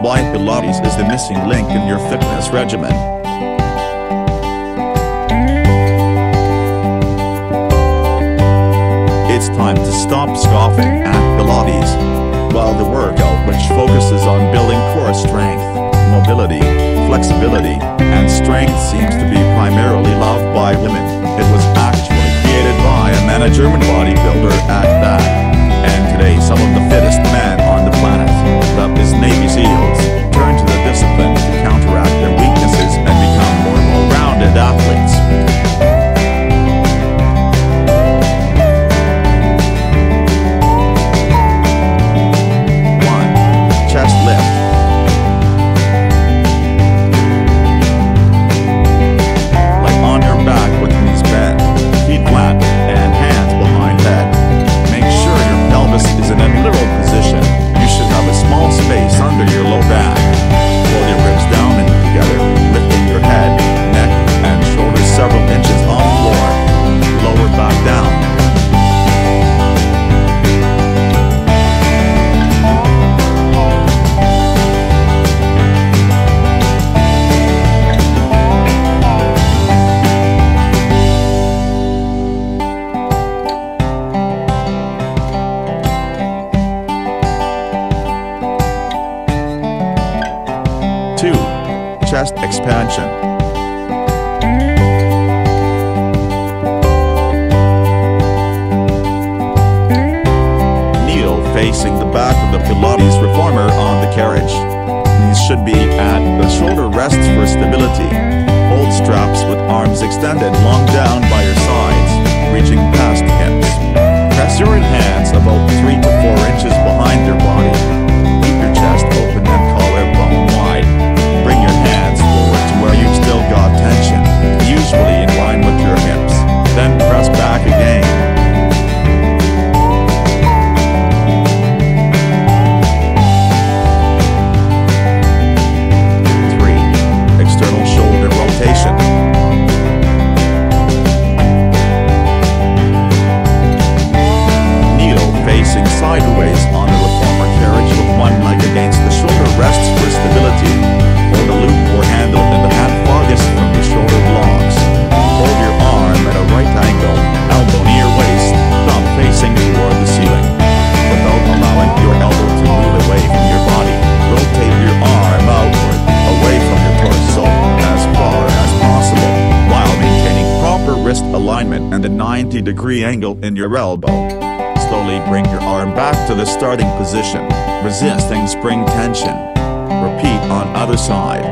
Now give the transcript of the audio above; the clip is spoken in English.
Why Pilates is the missing link in your fitness regimen. It's time to stop scoffing at Pilates. While the workout which focuses on building core strength, mobility, flexibility, and strength seems to be primarily loved by women, it was actually created by a manager and bodybuilder at 2. Chest expansion. Kneel facing the back of the Pilates reformer on the carriage. Knees should be at the shoulder rests for stability. Hold straps with arms extended long down by your sides, reaching past alignment and a 90 degree angle in your elbow. Slowly bring your arm back to the starting position, resisting spring tension. Repeat on other side.